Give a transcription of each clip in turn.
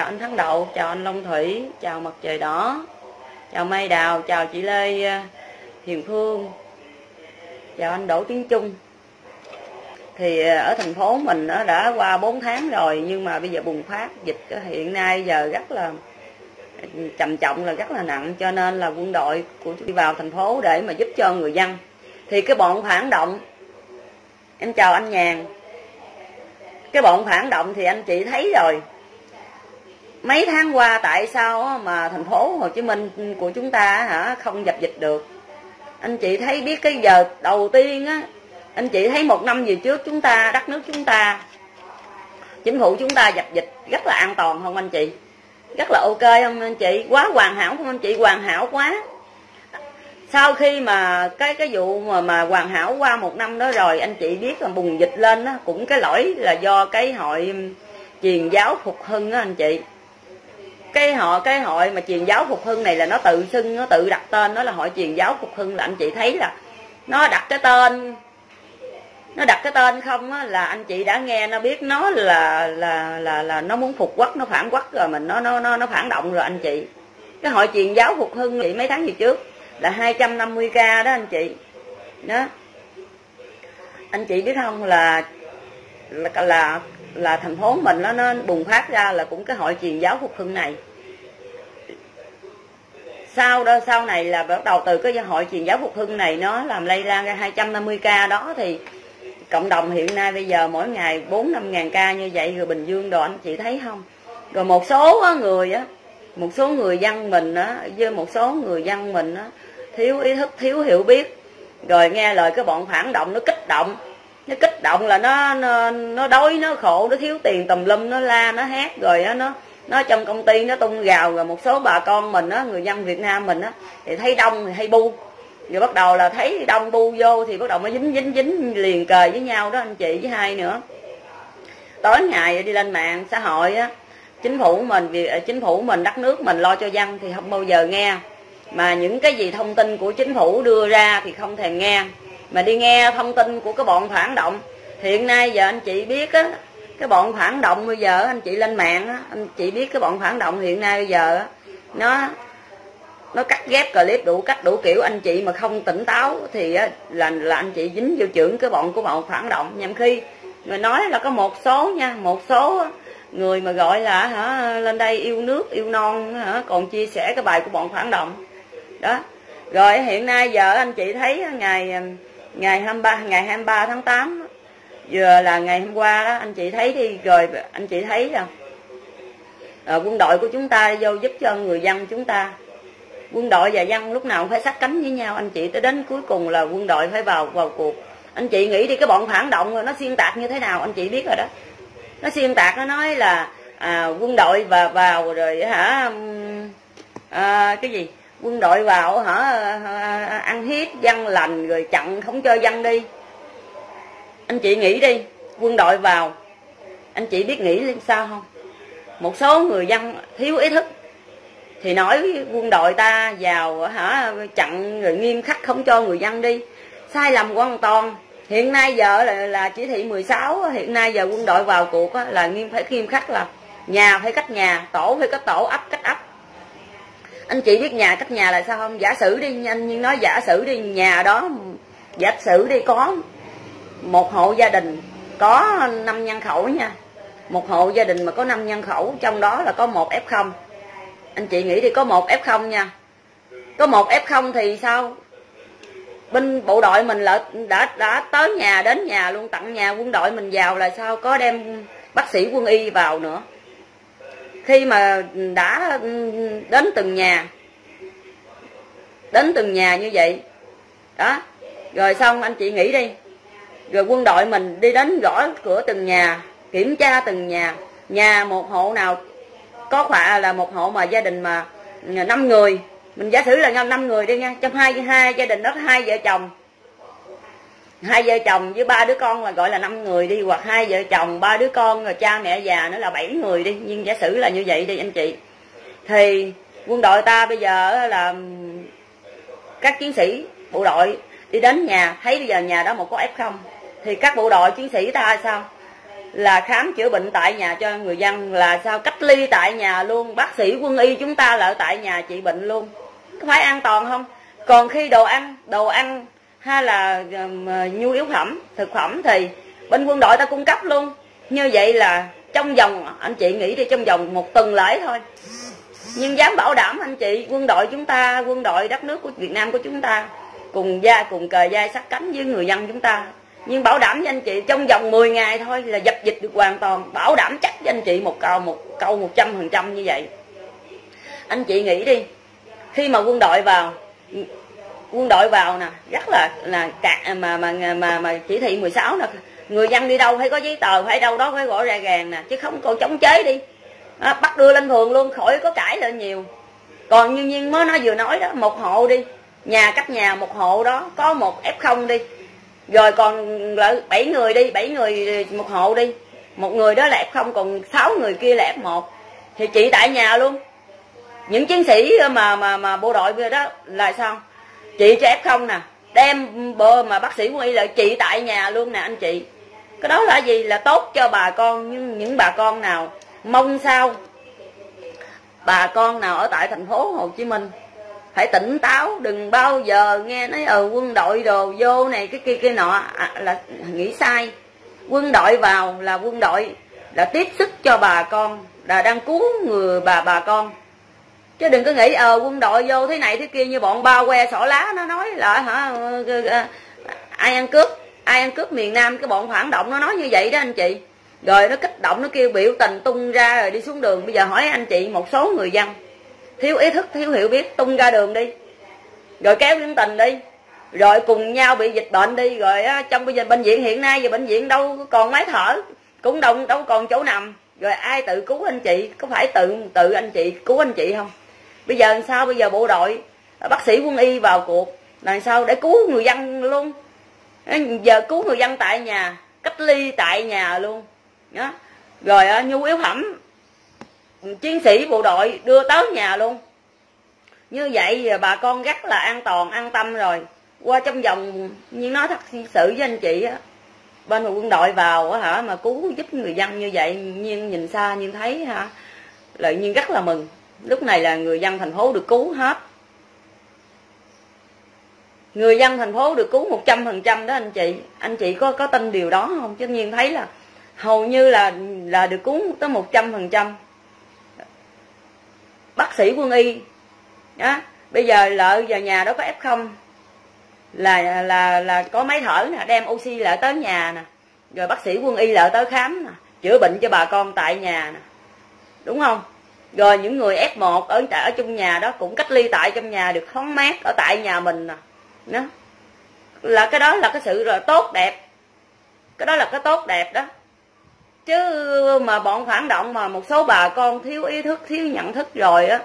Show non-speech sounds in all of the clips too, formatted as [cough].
chào anh Thắng Đậu, chào anh Long Thủy, chào Mặt Trời Đỏ, chào Mai Đào, chào chị Lê à, Hiền Phương, chào anh Đỗ Tiến Trung. Thì à, ở thành phố mình nó đã qua 4 tháng rồi nhưng mà bây giờ bùng phát dịch hiện nay giờ rất là trầm trọng là rất là nặng cho nên là quân đội của đi vào thành phố để mà giúp cho người dân. Thì cái bọn phản động em chào anh Nhàn cái bọn phản động thì anh chị thấy rồi mấy tháng qua tại sao mà thành phố Hồ Chí Minh của chúng ta hả, không dập dịch được? Anh chị thấy biết cái giờ đầu tiên á, anh chị thấy một năm về trước chúng ta, đất nước chúng ta, chính phủ chúng ta dập dịch rất là an toàn không anh chị? Rất là ok không anh chị? Quá hoàn hảo không anh chị? Hoàn hảo quá. Sau khi mà cái cái vụ mà mà hoàn hảo qua một năm đó rồi, anh chị biết là bùng dịch lên đó cũng cái lỗi là do cái hội truyền giáo phục hưng á anh chị cái họ cái hội mà truyền giáo phục hưng này là nó tự xưng nó tự đặt tên nó là hội truyền giáo phục hưng là anh chị thấy là nó đặt cái tên. Nó đặt cái tên không á là anh chị đã nghe nó biết nó là là là là nó muốn phục quốc nó phản quốc rồi mình nó nó nó nó phản động rồi anh chị. Cái hội truyền giáo phục hưng chị mấy tháng gì trước là 250k đó anh chị. Đó. Anh chị biết không là là là, là thành phố mình nó nó bùng phát ra là cũng cái hội truyền giáo phục hưng này. Sau đó, sau này là bắt đầu từ cái hội truyền giáo phục hưng này nó làm lây lan ra 250 ca đó, thì cộng đồng hiện nay bây giờ mỗi ngày 4 5 ngàn ca như vậy, rồi Bình Dương đồ, anh chị thấy không? Rồi một số người á, một số người dân mình á, với một số người dân mình á, thiếu ý thức, thiếu hiểu biết. Rồi nghe lời cái bọn phản động nó kích động nó kích động là nó nó, nó đói nó khổ nó thiếu tiền tùm lum nó la nó hét rồi đó, nó nó trong công ty nó tung gào rồi một số bà con mình á người dân Việt Nam mình á thì thấy đông thì hay bu. Rồi bắt đầu là thấy đông bu vô thì bắt đầu mới dính dính dính liền cờ với nhau đó anh chị với hai nữa. Tối ngày đi lên mạng xã hội á chính phủ mình vì à, chính phủ mình đất nước mình lo cho dân thì không bao giờ nghe. Mà những cái gì thông tin của chính phủ đưa ra thì không thèm nghe mà đi nghe thông tin của cái bọn phản động. Hiện nay giờ anh chị biết á cái bọn phản động bây giờ anh chị lên mạng á anh chị biết cái bọn phản động hiện nay bây giờ á nó nó cắt ghép clip đủ cách đủ kiểu anh chị mà không tỉnh táo thì á, là là anh chị dính vô trưởng cái bọn của bọn phản động. Nhằm khi người nói là có một số nha một số người mà gọi là hả lên đây yêu nước yêu non hả còn chia sẻ cái bài của bọn phản động. Đó. Rồi hiện nay giờ anh chị thấy ngày ngày 23 ngày 23 tháng 8 giờ là ngày hôm qua đó anh chị thấy đi rồi anh chị thấy rồi à, ờ, quân đội của chúng ta vô giúp cho người dân chúng ta. Quân đội và dân lúc nào cũng phải sát cánh với nhau anh chị tới đến cuối cùng là quân đội phải vào vào cuộc. Anh chị nghĩ đi cái bọn phản động rồi nó xuyên tạc như thế nào anh chị biết rồi đó. Nó xuyên tạc nó nói là à, quân đội và vào rồi hả à, cái gì? Quân đội vào hả ăn hiếp dân lành rồi chặn không cho dân đi. Anh chị nghĩ đi quân đội vào anh chị biết nghĩ sao không? Một số người dân thiếu ý thức thì nói quân đội ta vào hả chặn rồi nghiêm khắc không cho người dân đi. Sai lầm hoàn toàn. Hiện nay giờ là, là chỉ thị 16 hiện nay giờ quân đội vào cuộc là nghiêm phải nghiêm khắc là nhà phải cách nhà tổ phải cách tổ ấp cách ấp anh chị biết nhà, cách nhà là sao không? Giả sử đi, anh nhưng nói giả sử đi, nhà đó, giả sử đi có một hộ gia đình, có năm nhân khẩu nha. Một hộ gia đình mà có năm nhân khẩu, trong đó là có một f 0 anh chị nghĩ đi, có một f 0 nha. Có một f 0 thì sao? Binh bộ đội mình là đã đã tới nhà, đến nhà luôn, tặng nhà quân đội mình vào là sao? Có đem bác sĩ quân y vào nữa khi mà đã đến từng nhà, đến từng nhà như vậy, đó. Rồi xong anh chị nghĩ đi. Rồi quân đội mình đi đến gõ cửa từng nhà, kiểm tra từng nhà. Nhà một hộ nào có khoảng là một hộ mà gia đình mà à, năm người. Mình giả sử là năm người đi nha, trong hai hai gia đình đó hai vợ chồng hai vợ chồng với ba đứa con là gọi là năm người đi, hoặc hai vợ chồng, ba đứa con, rồi cha mẹ già nữa là bảy người đi. Nhưng giả sử là như vậy đi anh chị. Thì quân đội ta bây giờ là các chiến sĩ, bộ đội đi đến nhà, thấy bây giờ nhà đó một có f không? Thì các bộ đội chiến sĩ ta sao? Là khám chữa bệnh tại nhà cho người dân, là sao cách ly tại nhà luôn, bác sĩ quân y chúng ta là ở tại nhà trị bệnh luôn. Có phải an toàn không? Còn khi đồ ăn đồ ăn hay là um, uh, nhu yếu phẩm, thực phẩm thì bên quân đội ta cung cấp luôn. Như vậy là trong vòng, anh chị nghĩ đi, trong vòng một tuần lễ thôi. Nhưng dám bảo đảm, anh chị, quân đội chúng ta, quân đội đất nước của việt nam của chúng ta, cùng da, cùng cờ dai sát cánh với người dân chúng ta. Nhưng bảo đảm với anh chị, trong vòng 10 ngày thôi là dập dịch được hoàn toàn. Bảo đảm chắc với anh chị một câu một câu một trăm phần trăm như vậy. Anh chị nghĩ đi, khi mà quân đội vào quân đội vào nè rất là là cả mà mà mà mà chỉ thị 16 nè. Người dân đi đâu phải có giấy tờ phải đâu đó phải rõ ra gàng nè chứ không còn chống chế đi. À, bắt đưa lên phường luôn khỏi có cãi lên nhiều. Còn như nhiên mới nó vừa nói đó một hộ đi nhà cách nhà một hộ đó có một f không đi. Rồi còn lại bảy người đi bảy người một hộ đi. Một người đó là f không còn sáu người kia là f một. Thì chị tại nhà luôn. Những chiến sĩ mà mà mà bộ đội đó là sao? Chị cho f không nè. Đem bơ mà bác sĩ quân y là chị tại nhà luôn nè anh chị. Cái đó là gì? Là tốt cho bà con nhưng những bà con nào mong sao bà con nào ở tại thành phố Hồ Chí Minh phải tỉnh táo đừng bao giờ nghe nói ờ quân đội đồ vô này cái kia kia nọ. À, là nghĩ sai. Quân đội vào là quân đội là tiếp sức cho bà con là đang cứu người bà bà con chứ đừng có nghĩ ờ quân đội vô thế này thế kia như bọn bao que sổ lá nó nói là hả ờ, ờ, ai ăn cướp ai ăn cướp miền nam cái bọn phản động nó nói như vậy đó anh chị. Rồi nó kích động nó kêu biểu tình tung ra rồi đi xuống đường. Bây giờ hỏi anh chị một số người dân thiếu ý thức thiếu hiểu biết tung ra đường đi. Rồi kéo biểu tình đi. Rồi cùng nhau bị dịch bệnh đi. Rồi á, trong bây giờ bệnh viện hiện nay giờ bệnh viện đâu còn máy thở cũng đâu đâu còn chỗ nằm. Rồi ai tự cứu anh chị? Có phải tự tự anh chị cứu anh chị không? Bây giờ làm sao bây giờ bộ đội, bác sĩ quân y vào cuộc là sao để cứu người dân luôn? Giờ cứu người dân tại nhà, cách ly tại nhà luôn. Đó. rồi ờ, nhu yếu phẩm, chiến sĩ bộ đội đưa tới nhà luôn. Như vậy bà con rất là an toàn, an tâm rồi. Qua trong vòng, như nói thật sự với anh chị á, bên quân đội vào á hả, mà cứu giúp người dân như vậy, nhưng nhìn xa, nhìn thấy hả lợi nhiên rất là mừng lúc này là người dân thành phố được cứu hết. Người dân thành phố được cứu một trăm phần trăm đó anh chị. Anh chị có có tin điều đó không? Chứ nhiên thấy là hầu như là là được cứu tới một trăm phần trăm. Bác sĩ quân y đó bây giờ lợi vào nhà đó có f không? Là là là có máy thở nè, đem oxy lại tới nhà nè. Rồi bác sĩ quân y lại tới khám nè, chữa bệnh cho bà con tại nhà nè. Đúng không? Rồi những người f 1 ở ở trong nhà đó cũng cách ly tại trong nhà được thoáng mát ở tại nhà mình nè. Đó. Là cái đó là cái sự rồi tốt đẹp. Cái đó là cái tốt đẹp đó. Chứ mà bọn phản động mà một số bà con thiếu ý thức thiếu nhận thức rồi á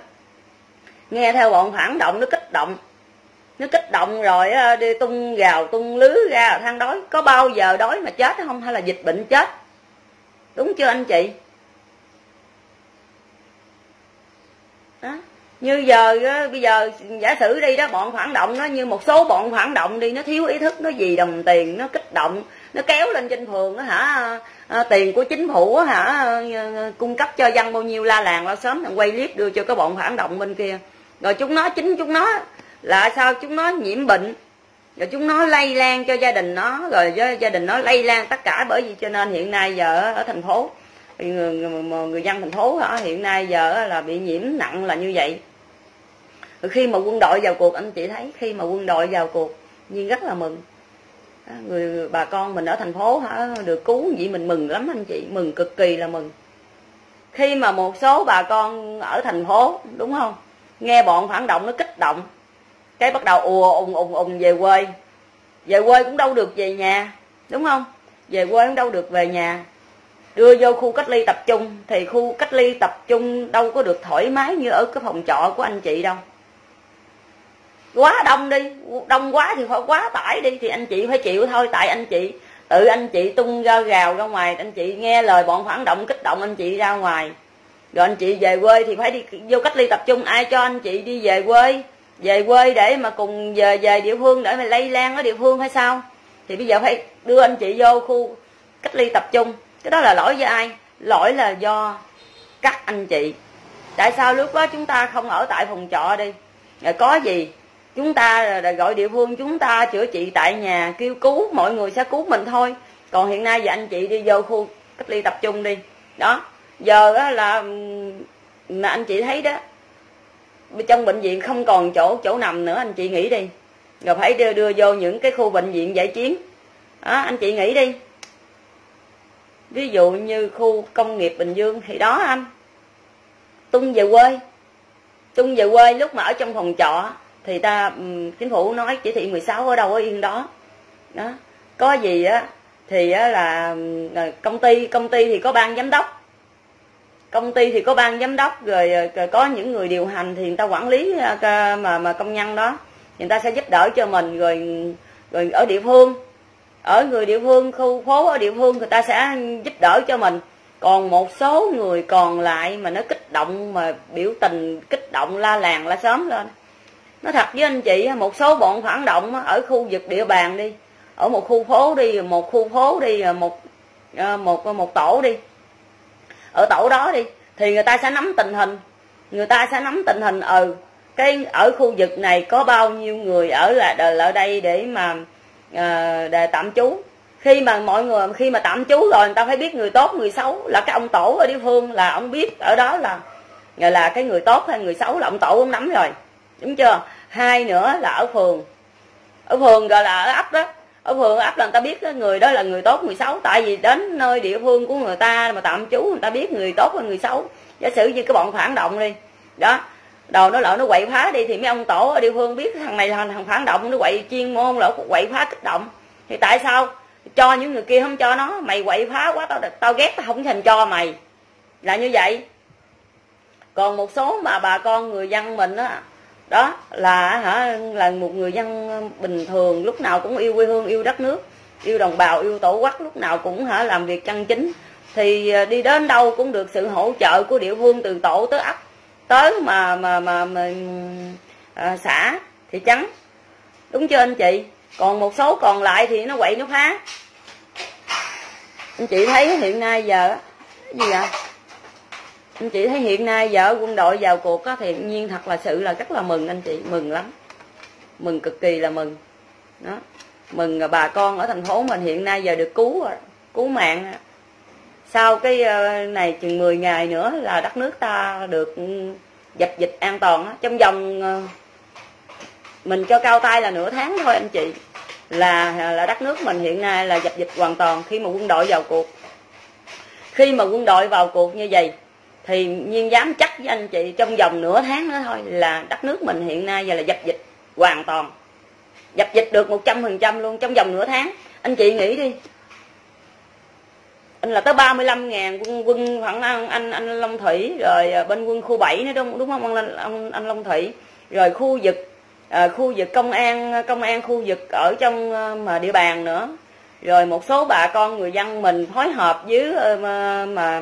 nghe theo bọn phản động nó kích động. Nó kích động rồi á, đi tung gào tung lứ ra than đói. Có bao giờ đói mà chết không? Hay là dịch bệnh chết? Đúng chưa anh chị? Đó. Như giờ bây giờ giả sử đi đó bọn phản động nó như một số bọn phản động đi nó thiếu ý thức nó gì đồng tiền nó kích động nó kéo lên trên phường đó hả? À, tiền của chính phủ hả? À, à, cung cấp cho dân bao nhiêu la làng la sớm quay clip đưa cho cái bọn phản động bên kia. Rồi chúng nó chính chúng nó là sao? Chúng nó nhiễm bệnh rồi chúng nó lây lan cho gia đình nó rồi gia đình nó lây lan tất cả bởi vì cho nên hiện nay giờ ở thành phố người, người, người dân thành phố hả? Hiện nay giờ là bị nhiễm nặng là như vậy. Khi mà quân đội vào cuộc anh chị thấy khi mà quân đội vào cuộc nhiên rất là mừng. Người bà con mình ở thành phố hả được cứu vậy mình mừng lắm anh chị mừng cực kỳ là mừng. Khi mà một số bà con ở thành phố đúng không? Nghe bọn phản động nó kích động cái bắt đầu ùa ùng ùng ùng về quê. Về quê cũng đâu được về nhà đúng không? Về quê cũng đâu được về nhà đưa vô khu cách ly tập trung. Thì khu cách ly tập trung đâu có được thoải mái như ở cái phòng trọ của anh chị đâu. Quá đông đi. Đông quá thì phải quá tải đi. Thì anh chị phải chịu thôi. Tại anh chị, tự anh chị tung ra gào ra ngoài. Anh chị nghe lời bọn phản động, kích động anh chị ra ngoài. Rồi anh chị về quê thì phải đi vô cách ly tập trung. Ai cho anh chị đi về quê? Về quê để mà cùng về về địa phương để mà lây lan ở địa phương hay sao? Thì bây giờ phải đưa anh chị vô khu cách ly tập trung cái đó là lỗi do ai? Lỗi là do các anh chị. Tại sao lúc đó chúng ta không ở tại phòng trọ đi? Rồi có gì? Chúng ta gọi địa phương chúng ta chữa trị tại nhà kêu cứu mọi người sẽ cứu mình thôi. Còn hiện nay giờ anh chị đi vô khu cách ly tập trung đi. Đó. Giờ đó là mà anh chị thấy đó trong bệnh viện không còn chỗ chỗ nằm nữa anh chị nghĩ đi. Rồi phải đưa đưa vô những cái khu bệnh viện giải chiến. Đó, anh chị nghĩ đi ví dụ như khu công nghiệp bình dương thì đó anh. Tung về quê. Tung về quê lúc mà ở trong phòng trọ thì ta chính phủ nói chỉ thị 16 ở đâu ở yên đó. Đó. Có gì á thì á là công ty công ty thì có ban giám đốc. Công ty thì có ban giám đốc rồi, ờ, rồi có những người điều hành thì người ta quản lý ờ, mà mà công nhân đó. Người ta sẽ giúp đỡ cho mình rồi rồi ở địa phương ở người địa phương khu phố ở địa phương người ta sẽ giúp đỡ cho mình. Còn một số người còn lại mà nó kích động, mà biểu tình kích động, la làng, la sớm lên. Nó thật với anh chị một số bọn phản động ở khu vực địa bàn đi, ở một khu phố đi, một khu phố đi, một ờ, một một tổ đi. Ở tổ đó đi, thì người ta sẽ nắm tình hình. Người ta sẽ nắm tình hình ừ cái ở khu vực này có bao nhiêu người ở là ở đây để mà Ờ, đề để tạm trú. Khi mà mọi người, khi mà tạm trú rồi, người ta phải biết người tốt, người xấu là cái ông tổ ở địa phương, là ông biết ở đó là là cái người tốt hay người xấu là ông tổ ông nắm rồi. Đúng chưa? Hai nữa là ở phường. Ở phường gọi là ở ấp đó. Ở phường ấp là người ta biết cái người đó là người tốt, người xấu. Tại vì đến nơi địa phương của người ta mà tạm trú, người ta biết người tốt và người xấu. Giả sử như cái bọn phản động đi. Đó đồ nó lỡ nó quậy phá đi thì mấy ông tổ ở địa phương biết thằng này là thằng phản động, nó quậy chuyên môn lỡ quậy phá kích động. Thì tại sao? Cho những người kia không cho nó, mày quậy phá quá, tao tao ghét, tao không thành cho mày. Là như vậy. Còn một số mà bà con người dân mình á, đó là hả, là một người dân bình thường, lúc nào cũng yêu quê hương, yêu đất nước, yêu đồng bào, yêu tổ quốc, lúc nào cũng hả làm việc chân chính. Thì à, đi đến đâu cũng được sự hỗ trợ của địa phương từ tổ tới ấp tới mà mà mà, mà à, xã thị trấn đúng chưa anh chị? Còn một số còn lại thì nó quậy nó phá. Anh chị thấy hiện nay giờ gì vậy? Anh chị thấy hiện nay giờ quân đội vào cuộc á thì nhiên thật là sự là rất là mừng anh chị mừng lắm. Mừng cực kỳ là mừng. Đó. Mừng bà con ở thành phố mình hiện nay giờ được cứu rồi cứu mạng sau cái ờ, này chừng 10 ngày nữa là đất nước ta được dập dịch an toàn trong vòng ờ, mình cho cao tay là nửa tháng thôi anh chị. Là ờ, là đất nước mình hiện nay là dập dịch hoàn toàn khi mà quân đội vào cuộc. Khi mà quân đội vào cuộc như vậy, thì nhiên dám chắc với anh chị, trong vòng nửa tháng nữa thôi là đất nước mình hiện nay giờ là dập dịch hoàn toàn. Dập dịch được một trăm phần trăm luôn trong vòng nửa tháng. Anh chị nghĩ đi là tới 35 ngàn quân quân khoảng anh, anh anh Long Thủy rồi à, bên quân khu 7 nữa đúng đúng không? Anh anh, anh Long Thủy. Rồi khu vực à, khu vực công an công an khu vực ở trong à, mà địa bàn nữa. Rồi một số bà con người dân mình phối hợp với ờ, mà, mà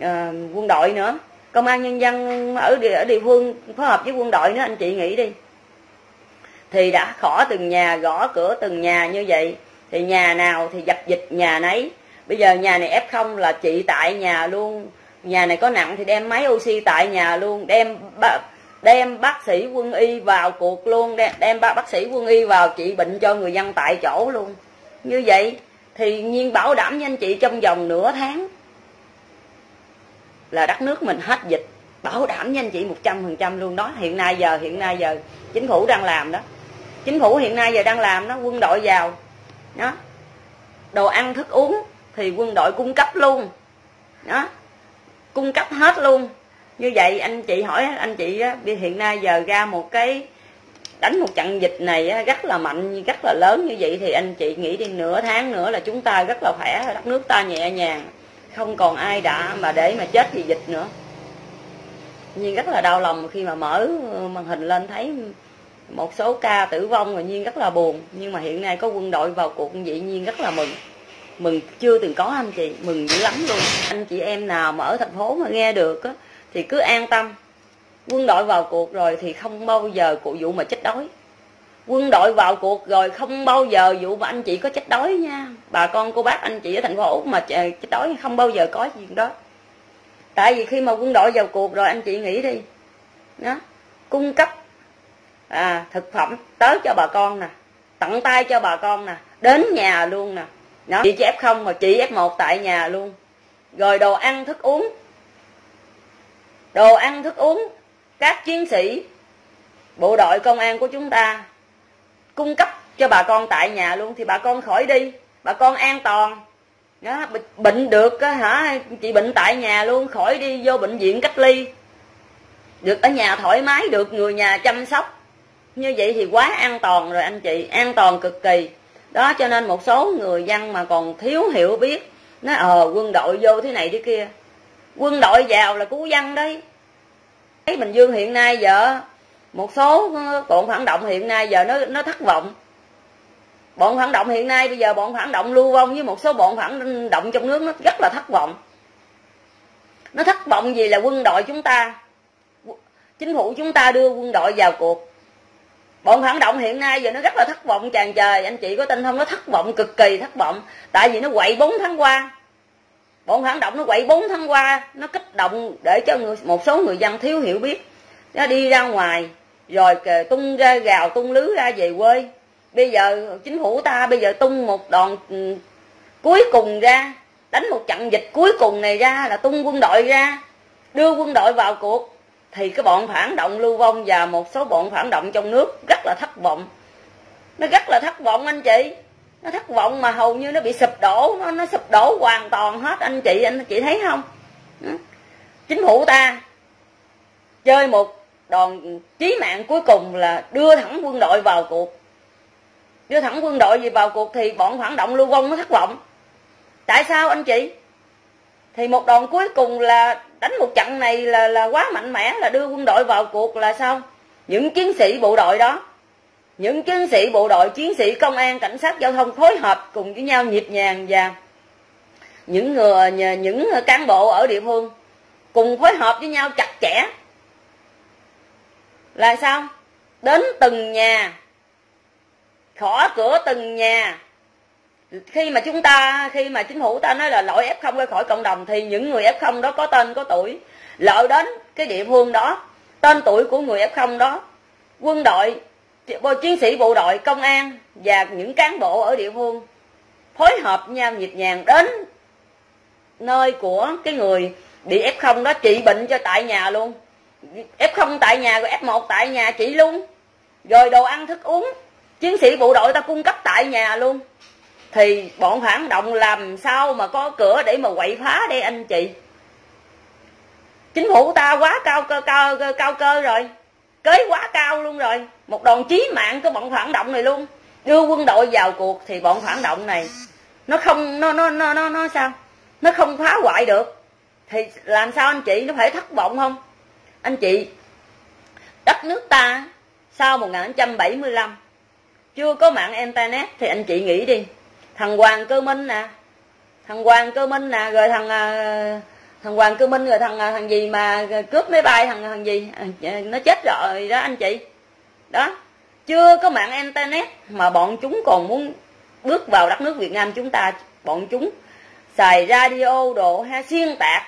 à, quân đội nữa. Công an nhân dân ở địa, ở địa phương phối hợp với quân đội nữa anh chị nghĩ đi. Thì đã khỏ từng nhà gõ cửa từng nhà như vậy thì nhà nào thì dập dịch nhà nấy bây giờ nhà này f không là chị tại nhà luôn. Nhà này có nặng thì đem máy oxy tại nhà luôn. Đem đem bác sĩ quân y vào cuộc luôn. Đem, đem bác sĩ quân y vào trị bệnh cho người dân tại chỗ luôn. Như vậy thì nhiên bảo đảm với anh chị trong vòng nửa tháng là đất nước mình hết dịch. Bảo đảm với anh chị một trăm phần trăm luôn đó. Hiện nay giờ hiện nay giờ chính phủ đang làm đó. Chính phủ hiện nay giờ đang làm đó. Quân đội vào. Đó. Đồ ăn thức uống thì quân đội cung cấp luôn. Đó. Cung cấp hết luôn. Như vậy anh chị hỏi anh chị á, hiện nay giờ ra một cái đánh một trận dịch này á, rất là mạnh rất là lớn như vậy thì anh chị nghĩ đi nửa tháng nữa là chúng ta rất là khỏe đất nước ta nhẹ nhàng. Không còn ai đã mà để mà chết vì dịch nữa. Nhưng rất là đau lòng khi mà mở màn hình lên thấy một số ca tử vong và nhiên rất là buồn. Nhưng mà hiện nay có quân đội vào cuộc vậy nhiên rất là mừng mừng chưa từng có anh chị mừng dữ lắm luôn. Anh chị em nào mà ở thành phố mà nghe được á, thì cứ an tâm. Quân đội vào cuộc rồi thì không bao giờ cụ vụ mà chết đói. Quân đội vào cuộc rồi không bao giờ vụ mà anh chị có chết đói nha. Bà con cô bác anh chị ở thành phố mà chết đói không bao giờ có chuyện đó. Tại vì khi mà quân đội vào cuộc rồi anh chị nghĩ đi. Đó. Cung cấp à, thực phẩm tới cho bà con nè. Tận tay cho bà con nè. Đến nhà luôn nè đó chị f không mà chị f1 tại nhà luôn. Rồi đồ ăn, thức uống. Đồ ăn, thức uống. Các chiến sĩ, bộ đội công an của chúng ta cung cấp cho bà con tại nhà luôn thì bà con khỏi đi. Bà con an toàn. Đó bệnh được hả? Chị bệnh tại nhà luôn, khỏi đi vô bệnh viện cách ly. Được ở nhà thoải mái, được người nhà chăm sóc. Như vậy thì quá an toàn rồi anh chị, an toàn cực kỳ đó, cho nên một số người dân mà còn thiếu hiểu biết, nói ờ quân đội vô thế này thế kia. Quân đội vào là cứu dân đấy. Thấy bình dương hiện nay giờ, một số ờ, bọn phản động hiện nay giờ nó nó thất vọng. Bọn phản động hiện nay bây giờ bọn phản động lưu vong với một số bọn phản động trong nước nó rất là thất vọng. Nó thất vọng gì là quân đội chúng ta? Chính phủ chúng ta đưa quân đội vào cuộc bọn phản động hiện nay giờ nó rất là thất vọng tràn trời. Anh chị có tin không? Nó thất vọng cực kỳ thất vọng. Tại vì nó quậy bốn tháng qua. Bọn phản động nó quậy bốn tháng qua. Nó kích động để cho người, một số người dân thiếu hiểu biết. Nó đi ra ngoài rồi tung ra gào tung lưới ra về quê. Bây giờ chính phủ ta bây giờ tung một đòn ừ, cuối cùng ra đánh một trận dịch cuối cùng này ra là tung quân đội ra đưa quân đội vào cuộc thì cái bọn phản động lưu vong và một số bọn phản động trong nước rất là thất vọng. Nó rất là thất vọng anh chị. Nó thất vọng mà hầu như nó bị sụp đổ. Nó, nó sụp đổ hoàn toàn hết anh chị. Anh chị thấy không? Ừ. Chính phủ ta chơi một đòn chí mạng cuối cùng là đưa thẳng quân đội vào cuộc. Đưa thẳng quân đội gì vào cuộc thì bọn phản động lưu vong nó thất vọng. Tại sao anh chị? Thì một đòn cuối cùng là đánh một trận này là là quá mạnh mẽ, là đưa quân đội vào cuộc là sao những chiến sĩ bộ đội đó, những chiến sĩ bộ đội, chiến sĩ công an, cảnh sát giao thông phối hợp cùng với nhau nhịp nhàng và những người những cán bộ ở địa phương cùng phối hợp với nhau chặt chẽ. Là sao? Đến từng nhà, khỏ cửa từng nhà khi mà chúng ta, khi mà chính phủ ta nói là loại f không ra khỏi cộng đồng thì những người f không đó có tên, có tuổi. Lợi đến cái địa phương đó, tên tuổi của người f không đó, quân đội chiến sĩ, bộ đội, công an và những cán bộ ở địa phương phối hợp nhau nhịp nhàng đến nơi của cái người bị f không đó trị bệnh cho tại nhà luôn. F không tại nhà, rồi f 1 tại nhà trị luôn. Rồi đồ ăn, thức uống, chiến sĩ, bộ đội ta cung cấp tại nhà luôn thì bọn phản động làm sao mà có cửa để mà quậy phá đây anh chị? Chính phủ ta quá cao cơ cao, cao, cao cơ rồi. Kế quá cao luôn rồi. Một đòn chí mạng của bọn phản động này luôn. Đưa quân đội vào cuộc thì bọn phản động này nó không nó nó nó nó, nó sao? Nó không phá hoại được. Thì làm sao anh chị? Nó phải thất vọng không? Anh chị đất nước ta sau 1975 chưa có mạng internet thì anh chị nghĩ đi thằng hoàng cơ minh nè. Thằng hoàng cơ minh nè, rồi thằng à, thằng hoàng cơ minh, rồi thằng à, thằng gì mà cướp máy bay, thằng thằng gì à, nó chết rồi đó anh chị. Đó, chưa có mạng internet mà bọn chúng còn muốn bước vào đất nước việt nam chúng ta, bọn chúng xài radio đồ ha, xuyên tạc.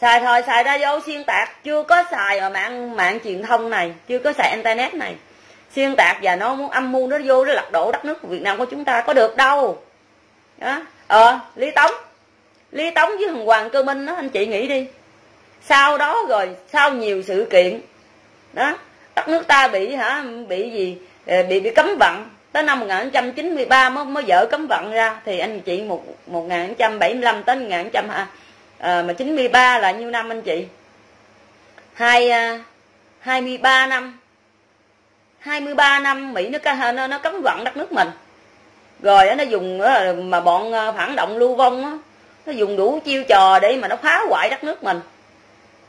Xài thời xài radio xuyên tạc, chưa có xài ở mạng mạng truyền thông này, chưa có xài internet này xuyên tạc và nó muốn âm mưu nó vô nó lật đổ đất nước của việt nam của chúng ta có được đâu. Đó. Ờ lý tống. Lý tống với thằng hoàng cơ minh đó anh chị nghĩ đi. Sau đó rồi sau nhiều sự kiện đó đất nước ta bị hả bị gì ờ, bị bị cấm vận. Tới năm 1993 mới mới dỡ cấm vận ra. Thì anh chị một 1975 tới 1900 ha ờ, mà 93 là nhiêu năm anh chị? Hai ờ, à, 23 năm. 23 năm Mỹ nó nó, nó cấm vận đất nước mình. Rồi nó dùng mà bọn ờ, phản động lưu vong nó dùng đủ chiêu trò để mà nó phá hoại đất nước mình.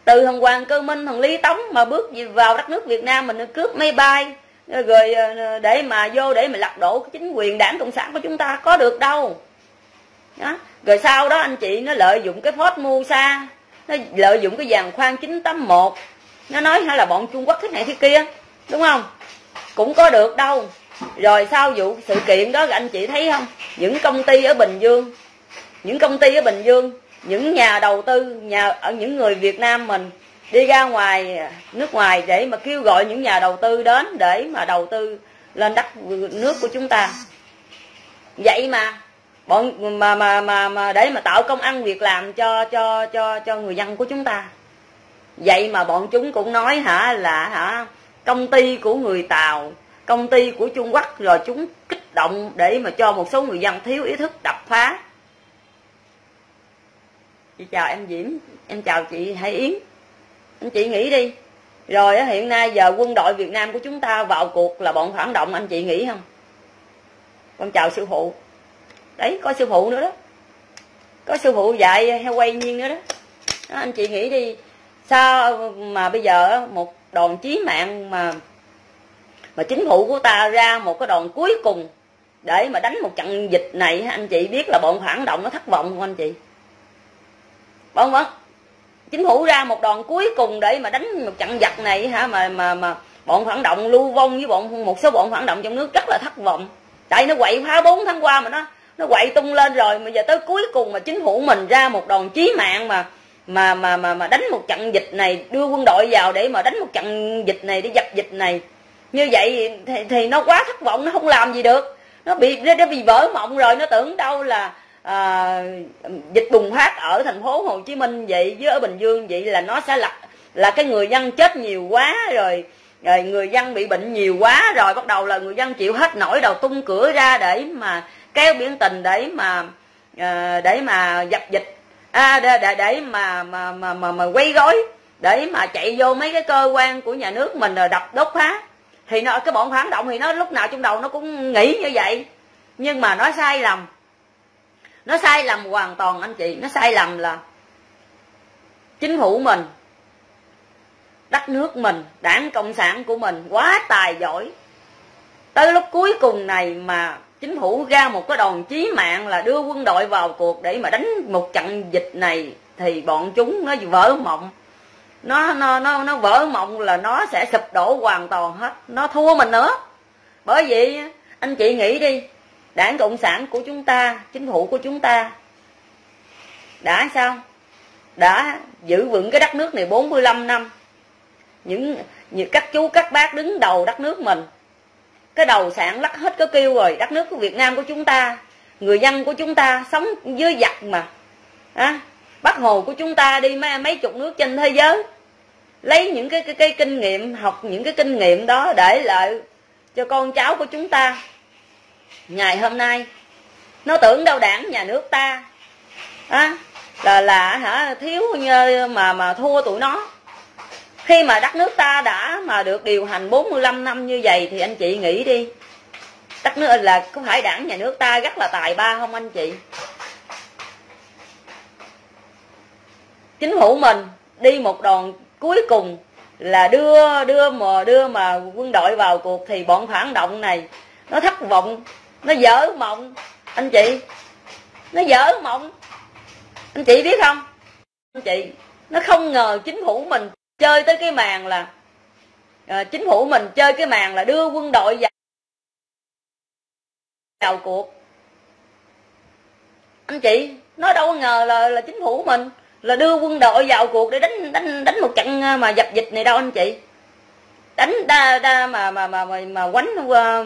Từ thằng Hoàng Cơ Minh thằng Lý Tống mà bước vào đất nước Việt Nam mình cướp máy bay ờ, rồi ờ, để mà vô để mà lật đổ chính quyền đảng cộng sản của chúng ta có được đâu. Đó. rồi sau đó anh chị nó lợi dụng cái phốt Musa nó lợi dụng cái vàng khoan 981 nó nói hay là bọn Trung Quốc thế này thế kia đúng không? Cũng có được đâu. Rồi sau vụ sự kiện đó anh chị thấy không? Những công ty ở bình dương những công ty ở bình dương những nhà đầu tư nhà ở những người việt nam mình đi ra ngoài nước ngoài để mà kêu gọi những nhà đầu tư đến để mà đầu tư lên đất nước của chúng ta. Vậy mà bọn mà mà mà, mà để mà tạo công ăn việc làm cho cho cho cho người dân của chúng ta. Vậy mà bọn chúng cũng nói hả là hả công ty của người tàu, công ty của trung quốc, rồi chúng kích động để mà cho một số người dân thiếu ý thức đập phá. Chị chào em diễm, em chào chị hải yến. Anh chị nghĩ đi. Rồi hiện nay giờ quân đội việt nam của chúng ta vào cuộc là bọn phản động, anh chị nghĩ không? Con chào sư phụ. Đấy, có sư phụ nữa đó. Có sư phụ dạy heo quay nhiên nữa đó. đó, anh chị nghĩ đi. Sao mà bây giờ một đòn chí mạng mà mà chính phủ của ta ra một cái đòn cuối cùng để mà đánh một trận dịch này. Anh chị biết là bọn phản động nó thất vọng không anh chị? Vâng vâng. Chính phủ ra một đòn cuối cùng để mà đánh một trận giặc này hả? Mà mà mà bọn phản động lưu vong với bọn, một số bọn phản động trong nước rất là thất vọng. Tại nó quậy phá 4 tháng qua mà nó nó quậy tung lên rồi. Mà giờ tới cuối cùng mà chính phủ mình ra một đòn chí mạng mà mà mà mà mà đánh một trận dịch này đưa quân đội vào để mà đánh một trận dịch này để dập dịch này. Như vậy thì, thì nó quá thất vọng nó không làm gì được. Nó bị nó bị vỡ mộng rồi nó tưởng đâu là à, dịch bùng phát ở thành phố Hồ Chí Minh vậy với ở Bình Dương vậy là nó sẽ là là cái người dân chết nhiều quá rồi rồi người dân bị bệnh nhiều quá rồi bắt đầu là người dân chịu hết nổi đầu tung cửa ra để mà kéo biển tình để mà à, để mà dập dịch à, để, để, để mà, mà mà mà mà quay gói để mà chạy vô mấy cái cơ quan của nhà nước mình rồi đập đốt phá. Thì nó cái bọn phản động thì nó lúc nào trong đầu nó cũng nghĩ như vậy. Nhưng mà nó sai lầm. Nó sai lầm hoàn toàn anh chị. Nó sai lầm là chính phủ mình đất nước mình đảng cộng sản của mình quá tài giỏi. Tới lúc cuối cùng này mà chính phủ ra một cái đòn chí mạng là đưa quân đội vào cuộc để mà đánh một trận dịch này thì bọn chúng nó vỡ mộng. Nó nó nó nó vỡ mộng là nó sẽ sụp đổ hoàn toàn hết. Nó thua mình nữa. Bởi vậy anh chị nghĩ đi đảng cộng sản của chúng ta chính phủ của chúng ta đã sao? Đã giữ vững cái đất nước này 45 năm. Những, những các chú các bác đứng đầu đất nước mình cái đầu sản lắc hết cái kêu rồi đất nước của Việt Nam của chúng ta người dân của chúng ta sống dưới giặc mà. À, bác hồ của chúng ta đi mấy, mấy chục nước trên thế giới lấy những cái, cái cái kinh nghiệm học những cái kinh nghiệm đó để lại cho con cháu của chúng ta. Ngày hôm nay nó tưởng đâu đảng nhà nước ta à, là là hả thiếu như mà mà thua tụi nó khi mà đất nước ta đã mà được điều hành 45 năm như vậy thì anh chị nghĩ đi. Đất nước là có phải đảng nhà nước ta rất là tài ba không anh chị? Chính phủ mình đi một đòn cuối cùng là đưa đưa mà đưa mà quân đội vào cuộc thì bọn phản động này nó thất vọng, nó dở mộng. Anh chị, nó dở mộng. Anh chị biết không? Anh chị, nó không ngờ chính phủ mình chơi tới cái màn là à, chính phủ mình chơi cái màn là đưa quân đội vào vào cuộc. Anh chị nó đâu có ngờ là là chính phủ mình là đưa quân đội vào cuộc để đánh đánh đánh một trận ờ, mà dập dịch này đâu anh chị. Đánh đa đa mà mà mà mà, mà quánh qua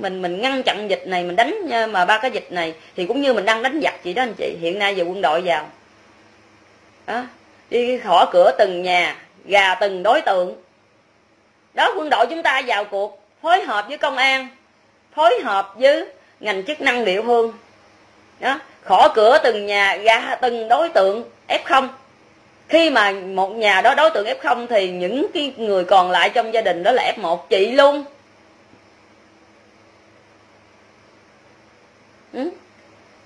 mình mình ngăn chặn dịch này mình đánh mà ba cái dịch này thì cũng như mình đang đánh giặc chị đó anh chị. Hiện nay giờ quân đội vào. Đó đi khỏi cửa từng nhà gà từng đối tượng. Đó quân đội chúng ta vào cuộc phối hợp với công an phối hợp với ngành chức năng địa phương. Đó khỏ cửa từng nhà gà từng đối tượng f0 khi mà một nhà đó đối tượng f0 thì những cái người còn lại trong gia đình đó là f1 chị luôn. Ừ?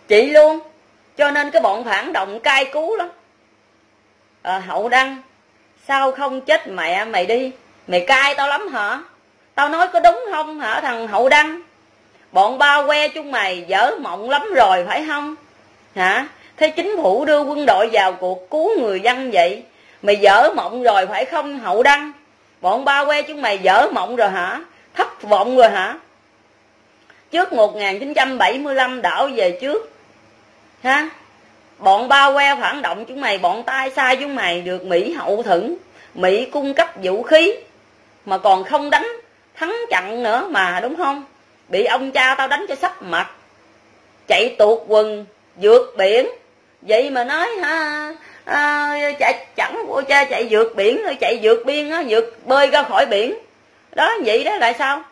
chị luôn. Cho nên cái bọn phản động cai cú lắm. À, hậu đăng sao không chết mẹ mày đi? Mày cai tao lắm hả? Tao nói có đúng không hả, thằng hậu đăng? Bọn ba que chung mày dở mộng lắm rồi, phải không? Hả? Thế chính phủ đưa quân đội vào cuộc cứu người dân vậy? Mày dở mộng rồi, phải không, hậu đăng? Bọn ba que chúng mày dở mộng rồi hả? Thất thất vọng rồi hả? Trước 1975 đảo về trước ha bọn bao que phản động chúng mày bọn tay sai chúng mày được mỹ hậu thuẫn mỹ cung cấp vũ khí mà còn không đánh thắng chặn nữa mà đúng không? Bị ông cha tao đánh cho sắp mặt. Chạy tuột quần vượt biển. Vậy mà nói ha à, chạy chẳng của cha chạy vượt biển chạy vượt biên á vượt bơi ra khỏi biển. Đó vậy đó lại sao?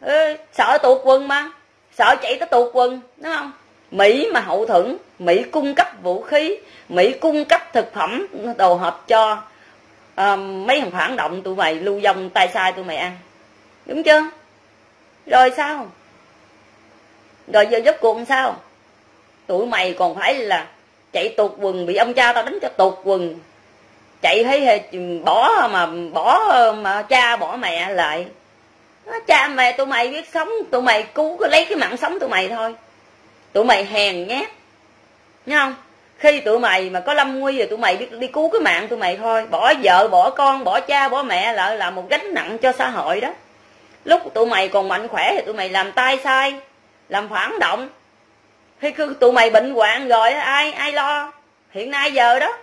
Ừ, sợ tuột quần mà. Sợ chạy tới tuột quần đúng không? Mỹ mà hậu thuẫn mỹ cung cấp vũ khí mỹ cung cấp thực phẩm đồ hộp cho uh, mấy thằng phản động tụi mày lưu vong tay sai tụi mày ăn. Đúng chưa? Rồi sao? Rồi giờ giúp cuộc sao? Tụi mày còn phải là chạy tuột quần bị ông cha tao đánh cho tuột quần. Chạy thấy bỏ mà bỏ mà cha bỏ mẹ lại. Ờ, cha mẹ tụi mày biết sống tụi mày cứu lấy cái mạng sống tụi mày thôi tụi mày hèn nhát. Nghe không? Khi tụi mày mà có lâm nguy rồi tụi mày biết đi cứu cái mạng tụi mày thôi. Bỏ vợ, bỏ con, bỏ cha, bỏ mẹ lại là một gánh nặng cho xã hội đó. Lúc tụi mày còn mạnh khỏe thì tụi mày làm tay sai, làm phản động. Khi tụi mày bệnh hoạn rồi ai ai lo? Hiện nay giờ đó.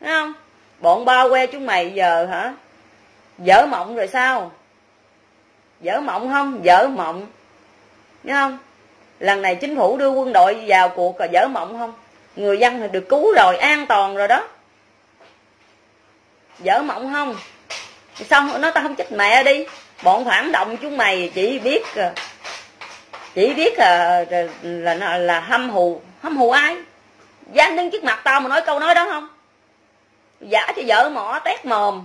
Thấy không? Bọn bao que chúng mày giờ hả? Dở mộng rồi sao? Dở mộng không? Dở mộng. Nghe không? Lần này chính phủ đưa quân đội vào cuộc là dở mộng không? Người dân thì được cứu rồi an toàn rồi đó. Dở mộng không? Xong nó ta không chết mẹ đi? Bọn phản động chúng mày chỉ biết chỉ biết ờ, là là là, là hâm hù hâm hù ai? Dám đứng trước mặt tao mà nói câu nói đó không? Giả cho vợ mỏ tét mồm.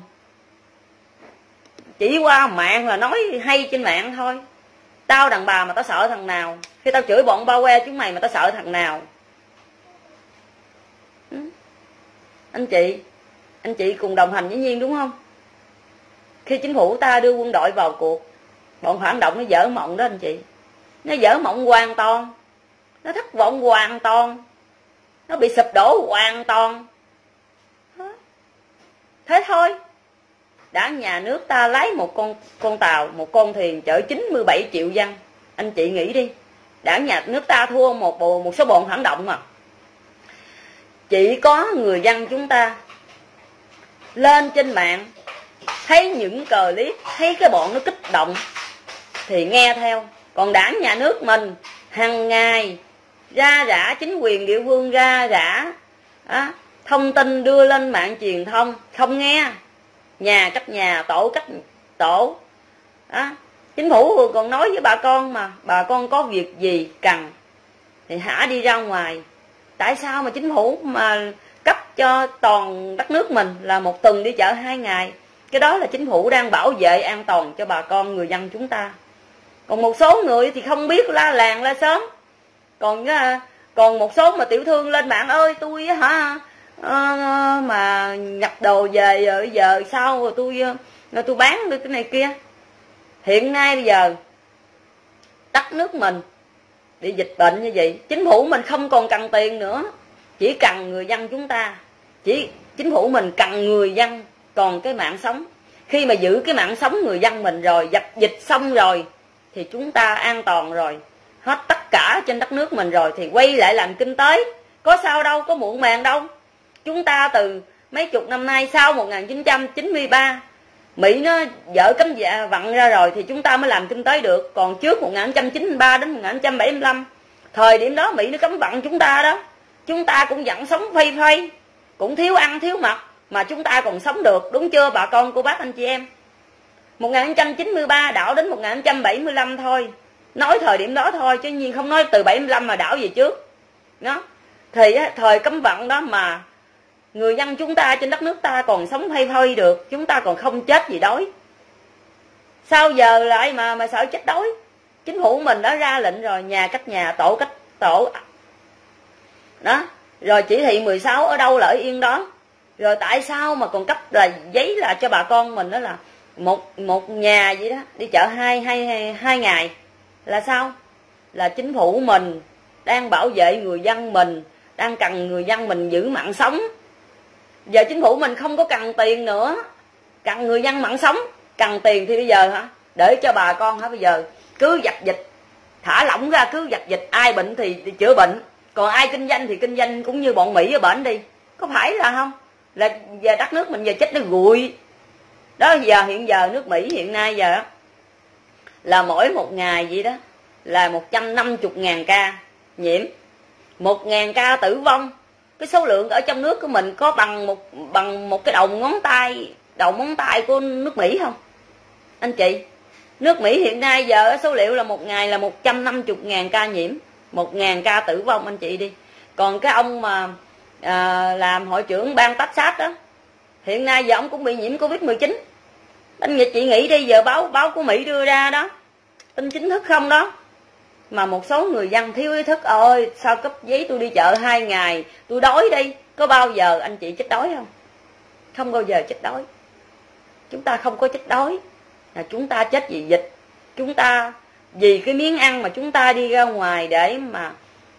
Chỉ qua mạng là nói hay trên mạng thôi tao đàn bà mà tao sợ thằng nào. Khi tao chửi bọn bao que chúng mày mà tao sợ thằng nào. Ừ. anh chị anh chị cùng đồng hành với nhiên đúng không? Khi chính phủ ta đưa quân đội vào cuộc, bọn phản động nó dở mộng đó anh chị. Nó dở mộng hoàn toàn. Nó thất vọng hoàn toàn. Nó bị sụp đổ hoàn toàn. Thế thôi đảng nhà nước ta lấy một con con tàu một con thuyền chở 97 triệu dân. Anh chị nghĩ đi. Đảng nhà nước ta thua một bộ một số bọn phản động mà. Chỉ có người dân chúng ta lên trên mạng thấy những cờ clip thấy cái bọn nó kích động thì nghe theo. Còn đảng nhà nước mình hàng ngày ra rã chính quyền địa phương ra rã á, thông tin đưa lên mạng truyền thông không nghe nhà cách nhà tổ cách tổ. Á, chính phủ còn nói với bà con mà bà con có việc gì cần thì hả đi ra ngoài. Tại sao mà chính phủ mà cấp cho toàn đất nước mình là một tuần đi chợ hai ngày? Cái đó là chính phủ đang bảo vệ an toàn cho bà con người dân chúng ta. Còn một số người thì không biết la làng la sớm còn à, còn một số mà tiểu thương lên mạng ơi tôi hả à, mà nhập đồ về rồi giờ sau rồi tôi rồi tôi bán được cái này kia? Hiện nay bây giờ đất nước mình bị dịch bệnh như vậy. Chính phủ mình không còn cần tiền nữa. Chỉ cần người dân chúng ta chỉ chính phủ mình cần người dân còn cái mạng sống. Khi mà giữ cái mạng sống người dân mình rồi dập dịch xong rồi thì chúng ta an toàn rồi. Hết tất cả trên đất nước mình rồi thì quay lại làm kinh tế. Có sao đâu có muộn màng đâu chúng ta từ mấy chục năm nay sau 1993 Mỹ nó dỡ cấm dạ vặn ra rồi thì chúng ta mới làm kinh tế được. Còn trước 1993 đến 1975 thời điểm đó Mỹ nó cấm vặn chúng ta đó. Chúng ta cũng vẫn sống phay phay, cũng thiếu ăn, thiếu mặc, mà chúng ta còn sống được, đúng chưa bà con cô bác anh chị em? 1993 đảo đến 1975 thôi. Nói thời điểm đó thôi, chứ nhiên không nói từ 75 mà đảo về trước. Đó. Thì thời cấm vận đó mà người dân chúng ta trên đất nước ta còn sống hay phơi được chúng ta còn không chết gì đói. Sao giờ lại mà mà sợ chết đói? Chính phủ mình đã ra lệnh rồi nhà cách nhà tổ cách tổ. Đó rồi chỉ thị 16 ở đâu là ở yên đó. Rồi tại sao mà còn cấp là giấy là cho bà con mình đó là một một nhà vậy đó đi chợ hai hai hai, hai ngày. Là sao? Là chính phủ mình đang bảo vệ người dân mình đang cần người dân mình giữ mạng sống giờ chính phủ mình không có cần tiền nữa. Cần người dân mạng sống. Cần tiền thì bây giờ hả? Để cho bà con hả bây giờ? Cứ dập dịch. Thả lỏng ra cứ dập dịch. Ai bệnh thì, thì chữa bệnh. Còn ai kinh doanh thì kinh doanh cũng như bọn mỹ ở bển đi. Có phải là không? Là giờ đất nước mình giờ chết nó gụi đó giờ hiện giờ nước mỹ hiện nay giờ là mỗi một ngày vậy đó là một trăm năm chục ngàn ca nhiễm. Một ngàn ca tử vong cái số lượng ở trong nước của mình có bằng một bằng một cái đầu ngón tay đầu ngón tay của nước mỹ không? Anh chị nước mỹ hiện nay giờ số liệu là một ngày là một trăm năm chục ngàn ca nhiễm một ngàn ca tử vong anh chị đi. Còn cái ông mà à, làm hội trưởng bang tách sát đó hiện nay giờ ông cũng bị nhiễm covid 19 anh chị nghĩ đi giờ báo báo của mỹ đưa ra đó tin chính thức không đó? Mà một số người dân thiếu ý thức ơi sao cấp giấy tôi đi chợ hai ngày, tôi đói đi, có bao giờ anh chị chết đói không? Không bao giờ chết đói. Chúng ta không có chết đói là chúng ta chết vì dịch. Chúng ta, vì cái miếng ăn mà chúng ta đi ra ngoài để mà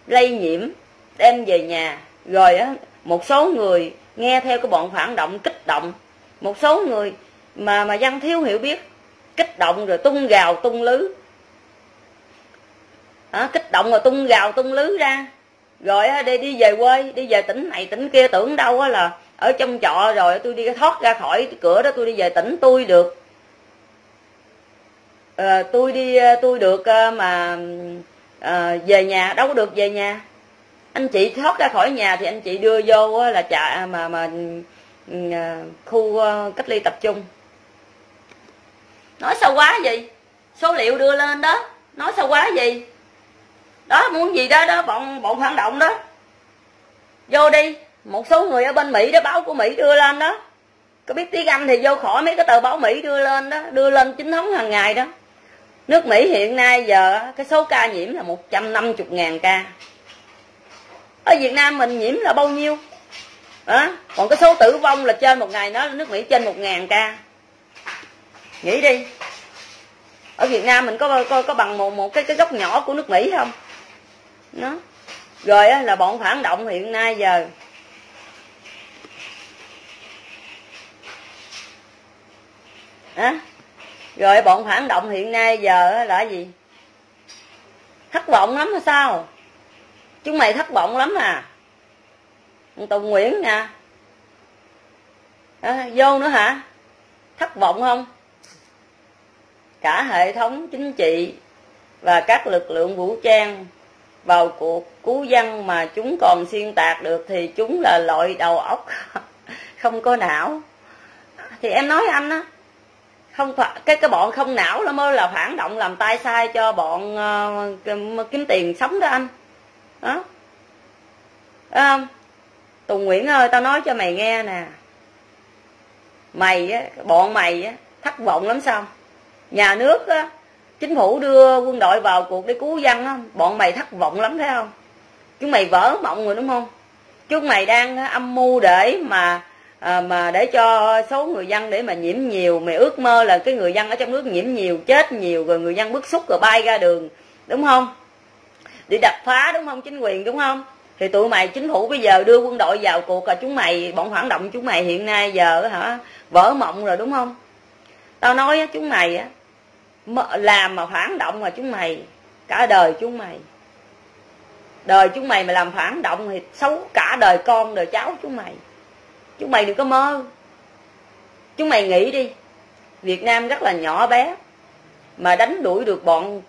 lây nhiễm, đem về nhà. Rồi á, một số người nghe theo cái bọn phản động kích động. Một số người mà mà dân thiếu hiểu biết, kích động rồi tung gào, tung lứ à, kích động rồi tung gào tung lứ ra. Rồi đi đi về quê đi về tỉnh này tỉnh kia tưởng đâu á là ở trong trọ rồi tôi đi thoát ra khỏi cửa đó tôi đi về tỉnh tôi được. Ờ, à, tôi đi ờ, tôi được ờ, mà à, về nhà đâu có được về nhà. Anh chị thoát ra khỏi nhà thì anh chị đưa vô là trại à, mà mà ừ, khu cách ly tập trung. Nói sao quá gì số liệu đưa lên đó. Nói sao quá gì đó muốn gì đó đó bọn bọn phản động đó. Vô đi. Một số người ở bên mỹ đó báo của mỹ đưa lên đó. Có biết tiếng anh thì vô khỏi mấy cái tờ báo mỹ đưa lên đó đưa lên chính thống hàng ngày đó. Nước mỹ hiện nay giờ cái số ca nhiễm là một trăm năm mươi ngàn ca. Ở việt nam mình nhiễm là bao nhiêu? Đó còn cái số tử vong là trên một ngày nó nước mỹ trên một ngàn ca. Nghĩ đi. Ở việt nam mình có có, có bằng một một cái cái góc nhỏ của nước mỹ không? Nó rồi á, là bọn phản động hiện nay giờ. À, rồi bọn phản động hiện nay giờ là gì? Thất vọng lắm hay sao? Chúng mày thất vọng lắm à? Tùng nguyễn nè. À, vô nữa hả? Thất vọng không? Cả hệ thống chính trị và các lực lượng vũ trang vào cuộc cứu dân mà chúng còn xuyên tạc được thì chúng là loại đầu óc [laughs] không có não. Thì em nói anh á không phải cái cái bọn không não nó mới là phản động làm tay sai cho bọn uh, kiếm tiền sống đó anh. Đó. À, tùng nguyễn ơi tao nói cho mày nghe nè. Mày á bọn mày á thất vọng lắm sao? Nhà nước á chính phủ đưa quân đội vào cuộc để cứu dân á bọn mày thất vọng lắm thấy không? Chúng mày vỡ mộng rồi đúng không? Chúng mày đang ờ, âm mưu để mà à, mà để cho số người dân để mà nhiễm nhiều. Mày ước mơ là cái người dân ở trong nước nhiễm nhiều chết nhiều rồi người dân bức xúc rồi bay ra đường đúng không? Để đập phá đúng không chính quyền đúng không? Thì tụi mày chính phủ bây giờ đưa quân đội vào cuộc là chúng mày bọn phản động chúng mày hiện nay giờ hả? Vỡ mộng rồi đúng không? Tao nói chúng mày á làm mà phản động mà chúng mày cả đời chúng mày. Đời chúng mày mà làm phản động thì xấu cả đời con đời cháu chúng mày. Chúng mày đừng có mơ. Chúng mày nghĩ đi. Việt nam rất là nhỏ bé mà đánh đuổi được bọn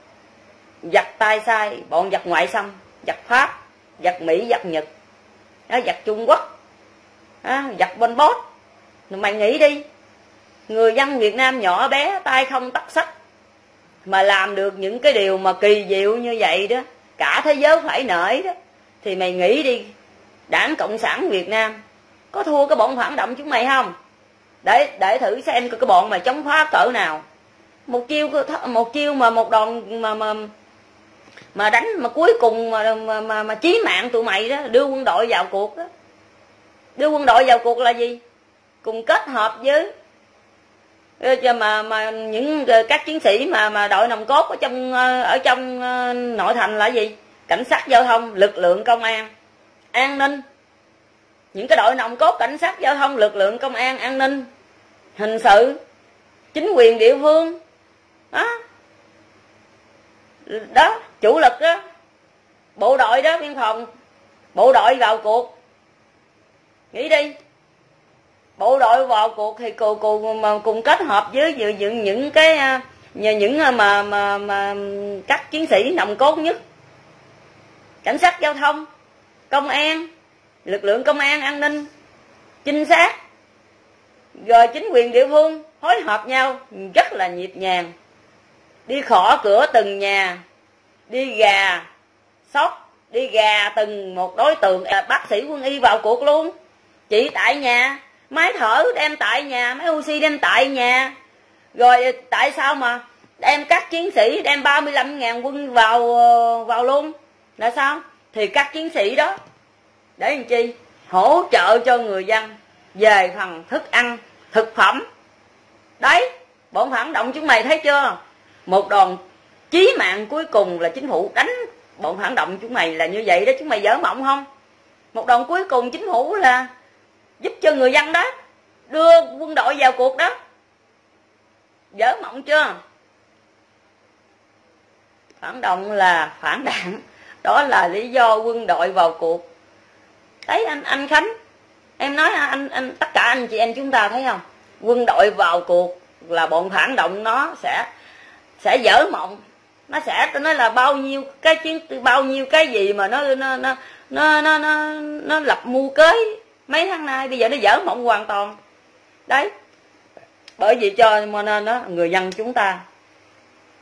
giặc tay sai bọn giặc ngoại xâm giặc pháp giặc mỹ giặc nhật đó, giặc trung quốc đó, giặc bên bót mày nghĩ đi. Người dân việt nam nhỏ bé tay không tắt sách mà làm được những cái điều mà kỳ diệu như vậy đó cả thế giới phải nể đó. Thì mày nghĩ đi đảng cộng sản việt nam có thua cái bọn phản động chúng mày không? Để để thử xem cái bọn mà chống phá cỡ nào. Một chiêu một chiêu mà một đòn mà mà mà đánh mà cuối cùng mà mà mà, mà chí mạng tụi mày đó đưa quân đội vào cuộc đó. Đưa quân đội vào cuộc là gì? Cùng kết hợp với Ờ, mà mà những ờ, các chiến sĩ mà mà đội nòng cốt ở trong ờ, ở trong nội thành là gì? Cảnh sát giao thông, lực lượng công an. An ninh. Những cái đội nòng cốt cảnh sát giao thông, lực lượng công an an ninh. Hình sự. Chính quyền địa phương. Đó. Đó, chủ lực đó. Bộ đội đó, biên phòng. Bộ đội vào cuộc. Nghĩ đi bộ đội vào cuộc thì cùng cùng mà cùng kết hợp với những những, những cái à, nhờ những à, mà mà mà các chiến sĩ nòng cốt nhất. Cảnh sát giao thông công an lực lượng công an an ninh trinh sát rồi chính quyền địa phương phối hợp nhau rất là nhịp nhàng. Đi khỏ cửa từng nhà đi gà sóc đi gà từng một đối tượng à, bác sĩ quân y vào cuộc luôn. Chị tại nhà máy thở đem tại nhà máy oxy đem tại nhà. Rồi tại sao mà đem các chiến sĩ, đem 35 ngàn quân vào vào luôn? Là sao? Thì các chiến sĩ đó, để làm chi? Hỗ trợ cho người dân về phần thức ăn, thực phẩm. Đấy bọn phản động chúng mày thấy chưa? Một đòn chí mạng cuối cùng là chính phủ đánh bọn phản động chúng mày là như vậy đó. Chúng mày dở mộng không? Một đòn cuối cùng chính phủ là giúp cho người dân đó đưa quân đội vào cuộc đó. Dở mộng chưa? Phản động là phản đảng đó là lý do quân đội vào cuộc. Thấy anh anh khánh em nói anh anh tất cả anh chị em chúng ta thấy không? Quân đội vào cuộc là bọn phản động nó sẽ sẽ dở mộng. Nó sẽ nói là bao nhiêu cái chiến bao nhiêu cái gì mà nó nó nó nó nó nó, nó lập mưu kế mấy tháng nay bây giờ nó dở mộng hoàn toàn. Đấy. Bởi vì cho nên đó người dân chúng ta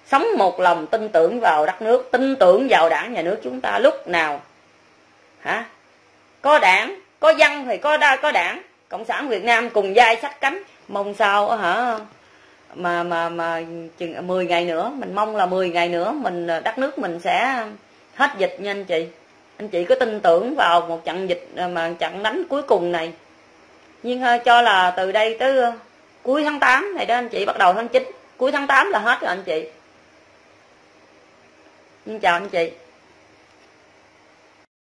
sống một lòng tin tưởng vào đất nước, tin tưởng vào đảng nhà nước chúng ta lúc nào. Hả? Có đảng, có dân thì có đa, có đảng. Cộng sản việt nam cùng dai sát cánh. Mong sao hả? Mà mà mà chừng 10 ngày nữa, mình mong là 10 ngày nữa, mình, đất nước mình sẽ hết dịch nha anh chị anh chị có tin tưởng vào một trận dịch à, mà trận đánh cuối cùng này. Nhưng à, cho là từ đây tới à, cuối tháng 8 này đó, anh chị bắt đầu tháng 9 cuối tháng 8 là hết rồi, anh chị. Xin chào anh chị.